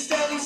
Stanley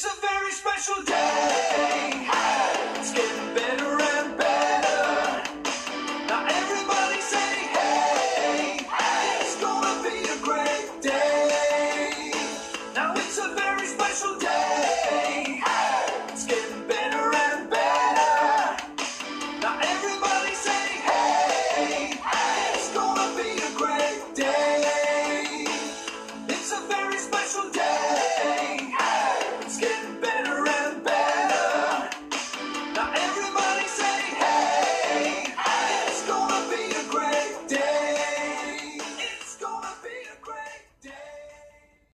It's a very special day.